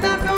That's kau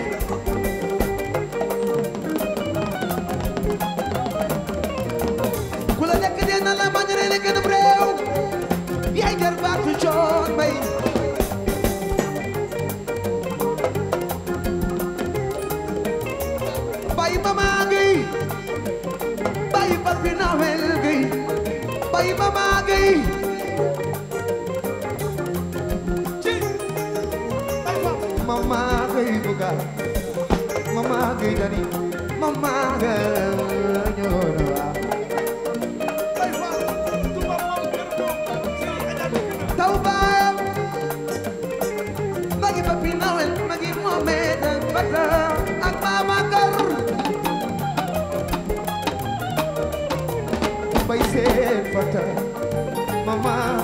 Mama Gueye ci Mama Gueye buga Mama Gueye dani Mama Gueye ñoro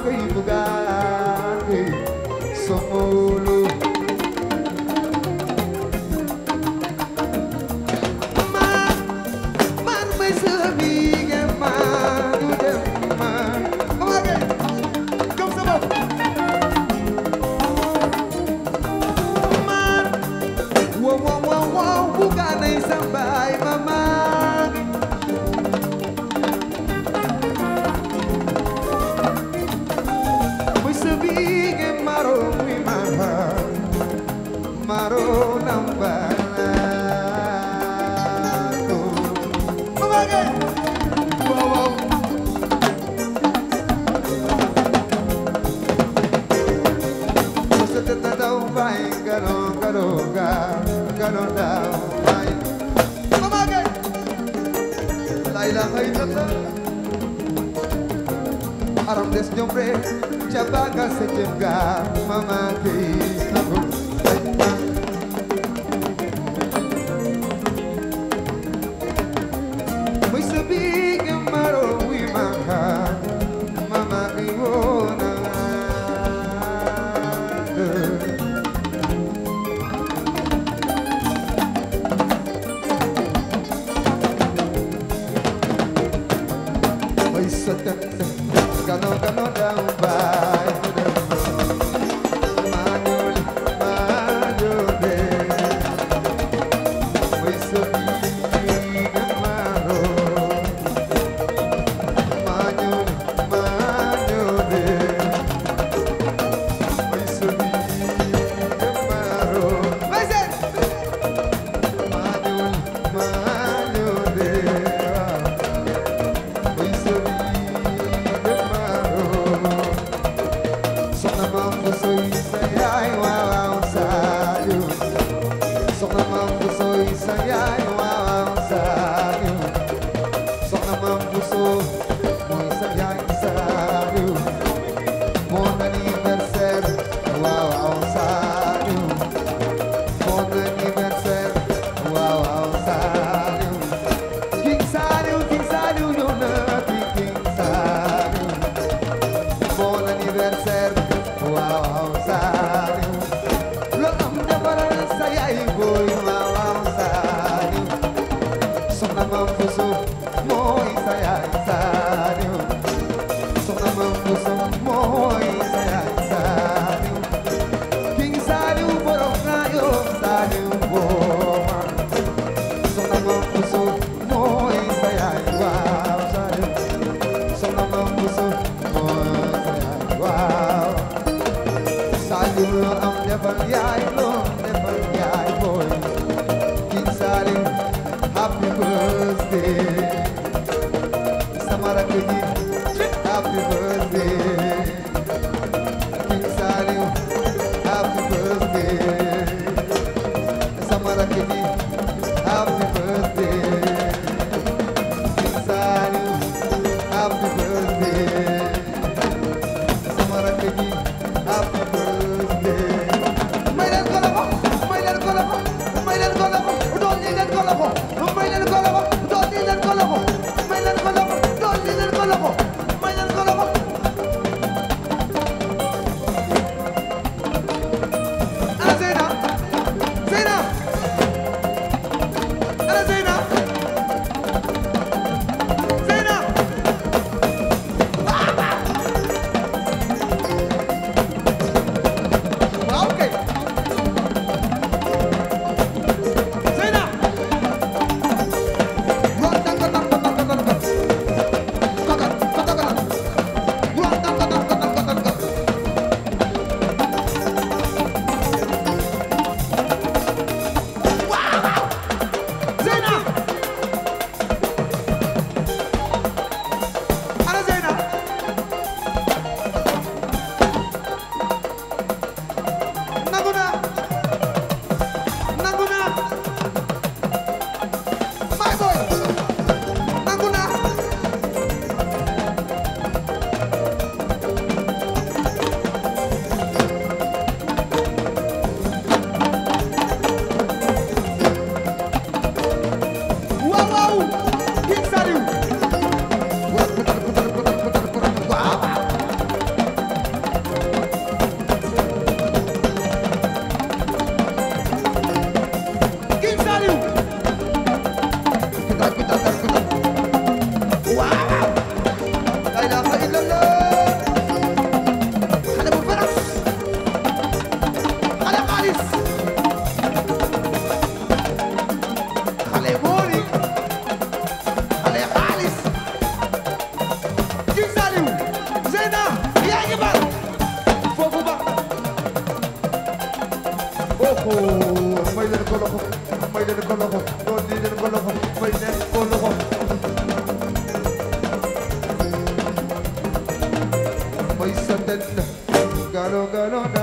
for you. ilaha illallah aram des ñoom rek ca baaga septième ga mama kay loxo may leen ko loxo may leen ko loxo doon di leen ko loxo may leen ko loxo may sa den galo galo